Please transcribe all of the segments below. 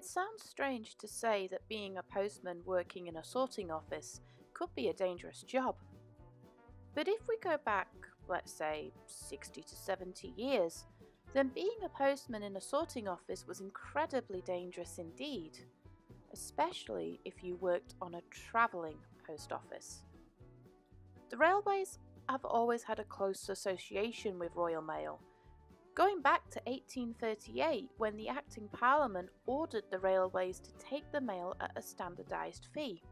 It sounds strange to say that being a postman working in a sorting office could be a dangerous job. But if we go back, let's say, 60 to 70 years, then being a postman in a sorting office was incredibly dangerous indeed, especially if you worked on a travelling post office. The railways have always had a close association with Royal Mail, going back to 1838 when the acting Parliament ordered the railways to take the mail at a standardised fee.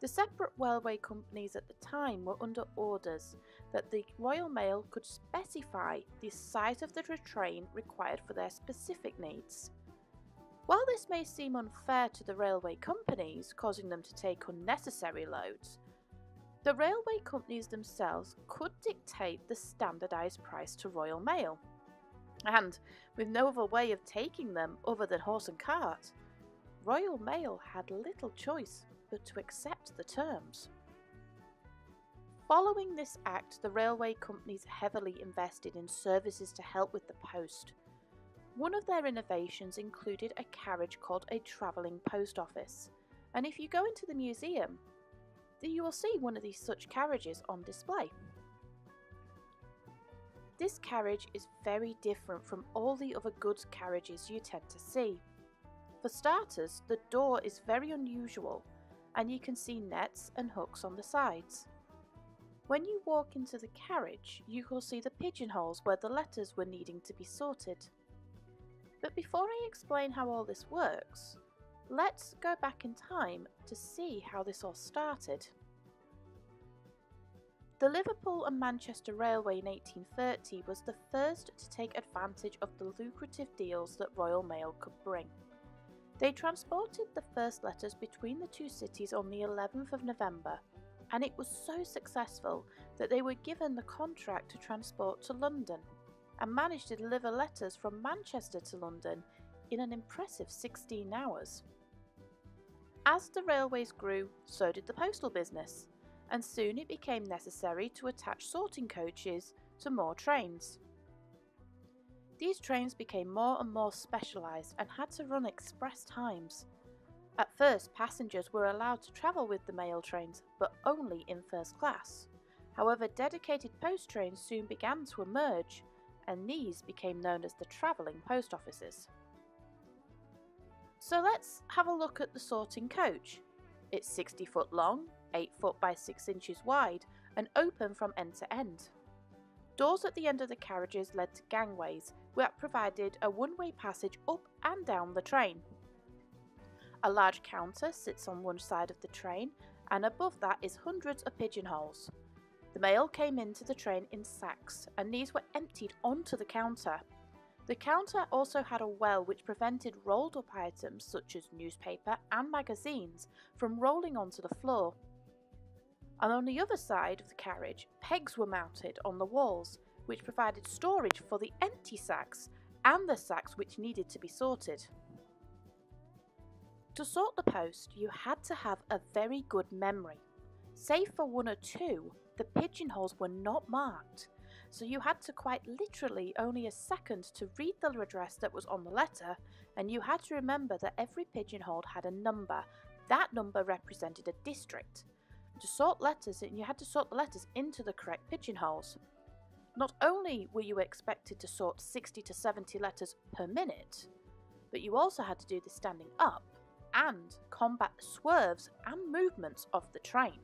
The separate railway companies at the time were under orders that the Royal Mail could specify the size of the train required for their specific needs. While this may seem unfair to the railway companies, causing them to take unnecessary loads, the railway companies themselves could dictate the standardised price to Royal Mail. And with no other way of taking them other than horse and cart, Royal Mail had little choice but to accept the terms. Following this act, the railway companies heavily invested in services to help with the post. One of their innovations included a carriage called a travelling post office, and if you go into the museum, you will see one of these such carriages on display. This carriage is very different from all the other goods carriages you tend to see. For starters, the door is very unusual and you can see nets and hooks on the sides. When you walk into the carriage, you will see the pigeonholes where the letters were needing to be sorted. But before I explain how all this works, let's go back in time to see how this all started. The Liverpool and Manchester Railway in 1830 was the first to take advantage of the lucrative deals that Royal Mail could bring. They transported the first letters between the two cities on the 11th of November, and it was so successful that they were given the contract to transport to London and managed to deliver letters from Manchester to London in an impressive 16 hours. As the railways grew, so did the postal business, and soon it became necessary to attach sorting coaches to more trains. These trains became more and more specialised and had to run express times. At first, passengers were allowed to travel with the mail trains, but only in first class. However, dedicated post trains soon began to emerge, and these became known as the travelling post offices. So let's have a look at the sorting coach. It's 60 foot long, 8 foot by 6 inches wide, and open from end to end. Doors at the end of the carriages led to gangways that provided a one-way passage up and down the train. A large counter sits on one side of the train and above that is hundreds of pigeonholes. The mail came into the train in sacks and these were emptied onto the counter. The counter also had a well which prevented rolled up items such as newspaper and magazines from rolling onto the floor and on the other side of the carriage, pegs were mounted on the walls, which provided storage for the empty sacks and the sacks which needed to be sorted. To sort the post, you had to have a very good memory. Save for one or two, the pigeonholes were not marked, so you had to quite literally only a second to read the address that was on the letter, and you had to remember that every pigeonhole had a number. That number represented a district, to sort letters and you had to sort the letters into the correct pigeonholes. Not only were you expected to sort 60 to 70 letters per minute, but you also had to do this standing up and combat the swerves and movements of the train.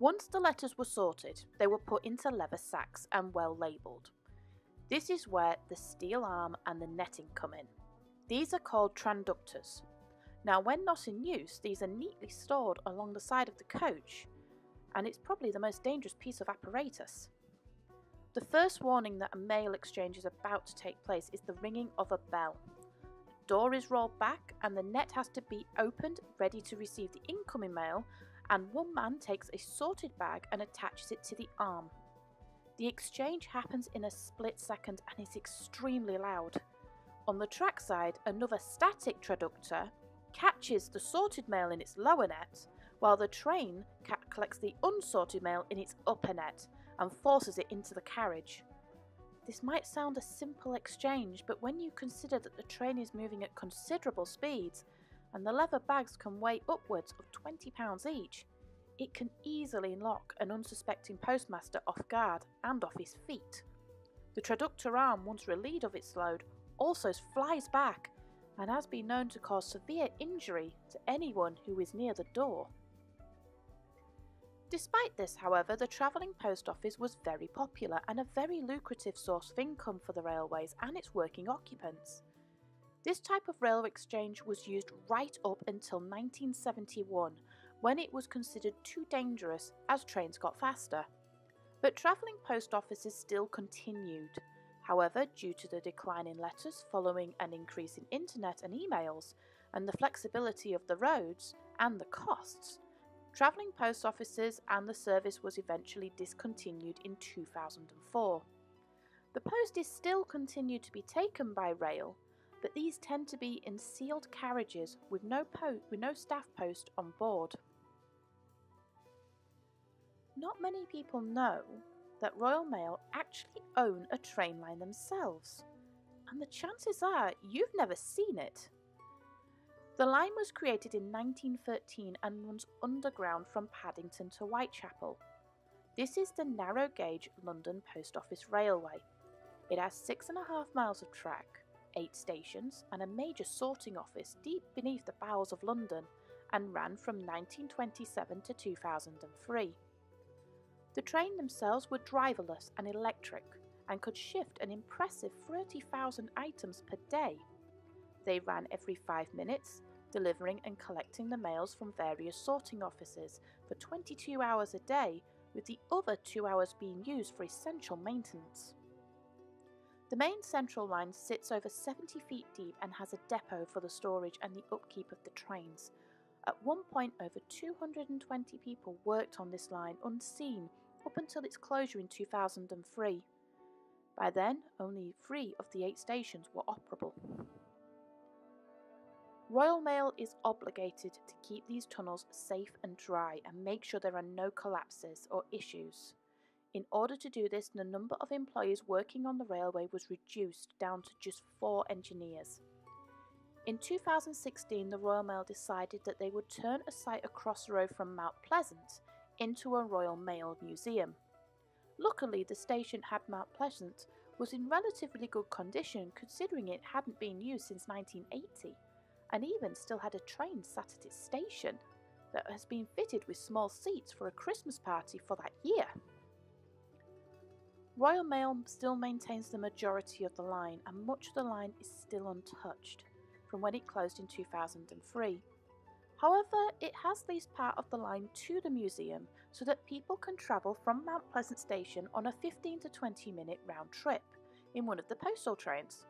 Once the letters were sorted, they were put into leather sacks and well labelled. This is where the steel arm and the netting come in. These are called traductors, now, when not in use, these are neatly stored along the side of the coach, and it's probably the most dangerous piece of apparatus. The first warning that a mail exchange is about to take place is the ringing of a bell. The door is rolled back, and the net has to be opened, ready to receive the incoming mail, and one man takes a sorted bag and attaches it to the arm. The exchange happens in a split second and is extremely loud. On the track side, another static traductor catches the sorted mail in its lower net, while the train collects the unsorted mail in its upper net and forces it into the carriage. This might sound a simple exchange, but when you consider that the train is moving at considerable speeds and the leather bags can weigh upwards of 20 pounds each, it can easily knock an unsuspecting postmaster off guard and off his feet. The traductor arm, once relieved of its load, also flies back and has been known to cause severe injury to anyone who is near the door. Despite this, however, the travelling post office was very popular and a very lucrative source of income for the railways and its working occupants. This type of rail exchange was used right up until 1971, when it was considered too dangerous as trains got faster. But travelling post offices still continued. However, due to the decline in letters following an increase in internet and emails, and the flexibility of the roads and the costs, travelling post offices and the service was eventually discontinued in 2004. The post is still continued to be taken by rail, but these tend to be in sealed carriages with no, po- with no staff post on board. Not many people know that Royal Mail actually own a train line themselves, and the chances are you've never seen it. The line was created in 1913 and runs underground from Paddington to Whitechapel. This is the narrow gauge London Post Office Railway. It has six and a half miles of track, eight stations, and a major sorting office deep beneath the bowels of London and ran from 1927 to 2003. The train themselves were driverless and electric and could shift an impressive 30,000 items per day. They ran every five minutes, delivering and collecting the mails from various sorting offices for 22 hours a day, with the other two hours being used for essential maintenance. The main central line sits over 70 feet deep and has a depot for the storage and the upkeep of the trains. At one point, over 220 people worked on this line unseen up until its closure in 2003. By then, only three of the eight stations were operable. Royal Mail is obligated to keep these tunnels safe and dry and make sure there are no collapses or issues. In order to do this, the number of employees working on the railway was reduced down to just four engineers. In 2016, the Royal Mail decided that they would turn a site across the road from Mount Pleasant into a Royal Mail museum. Luckily, the station had Mount Pleasant was in relatively good condition considering it hadn't been used since 1980 and even still had a train sat at its station that has been fitted with small seats for a Christmas party for that year. Royal Mail still maintains the majority of the line and much of the line is still untouched from when it closed in 2003. However, it has leased part of the line to the museum so that people can travel from Mount Pleasant station on a 15 to 20 minute round trip in one of the postal trains.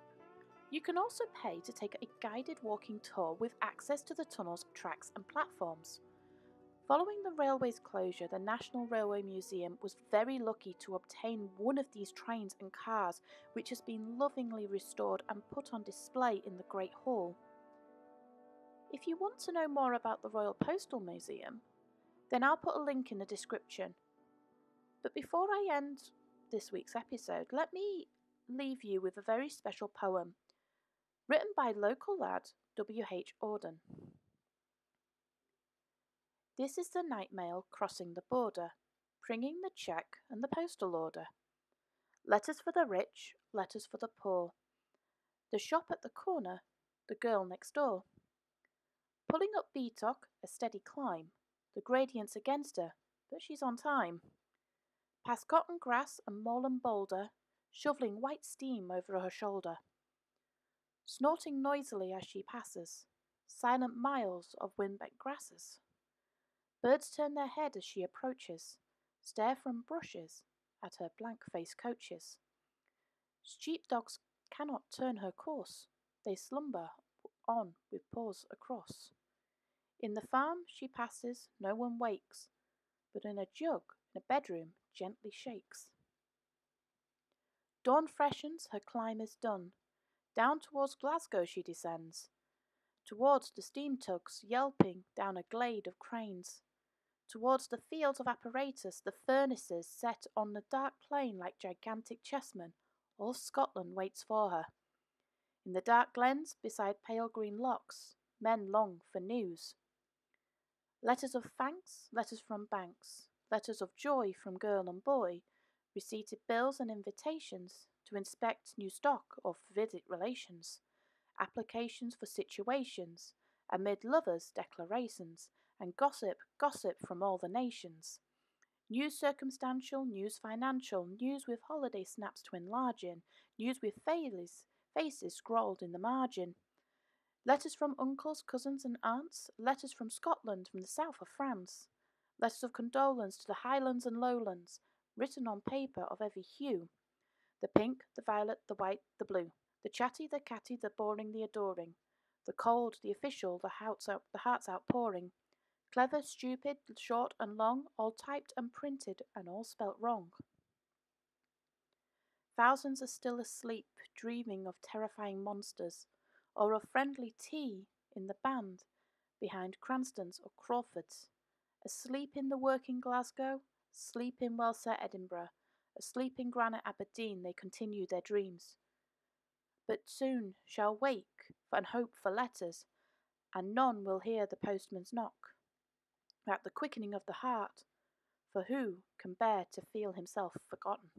You can also pay to take a guided walking tour with access to the tunnels, tracks, and platforms. Following the railway's closure, the National Railway Museum was very lucky to obtain one of these trains and cars, which has been lovingly restored and put on display in the Great Hall. If you want to know more about the Royal Postal Museum, then I'll put a link in the description. But before I end this week's episode, let me leave you with a very special poem written by local lad W.H. Auden. This is the night mail crossing the border, bringing the cheque and the postal order. Letters for the rich, letters for the poor. The shop at the corner, the girl next door. Pulling up Beattock, a steady climb. The gradient's against her, but she's on time. Past cotton grass and moorland boulder, shoveling white steam over her shoulder. Snorting noisily as she passes, silent miles of windbeck grasses. Birds turn their head as she approaches, stare from brushes at her blank faced coaches. Sheepdogs cannot turn her course, they slumber on with paws across. In the farm she passes, no one wakes, but in a jug in a bedroom gently shakes. Dawn freshens, her climb is done. Down towards Glasgow she descends, towards the steam tugs yelping down a glade of cranes, towards the fields of apparatus, the furnaces set on the dark plain like gigantic chessmen, all Scotland waits for her. In the dark glens beside pale green lochs, men long for news. Letters of thanks, letters from banks, letters of joy from girl and boy, receipted bills and invitations to inspect new stock or visit relations, applications for situations, amid lovers' declarations, and gossip, gossip from all the nations. News circumstantial, news financial, news with holiday snaps to enlarge in, news with faces, faces scrawled in the margin. Letters from uncles, cousins, and aunts, letters from Scotland, from the south of France, letters of condolence to the highlands and lowlands, written on paper of every hue. The pink, the violet, the white, the blue, the chatty, the catty, the boring, the adoring, the cold, the official, the hearts, out, the hearts outpouring, Clever, stupid, short and long, all typed and printed, and all spelt wrong. Thousands are still asleep, dreaming of terrifying monsters, or a friendly tea in the band behind Cranston's or Crawford's. Asleep in the working Glasgow, sleep in well set Edinburgh, asleep in granite Aberdeen, they continue their dreams. But soon shall wake and hope for letters, and none will hear the postman's knock at the quickening of the heart, for who can bear to feel himself forgotten?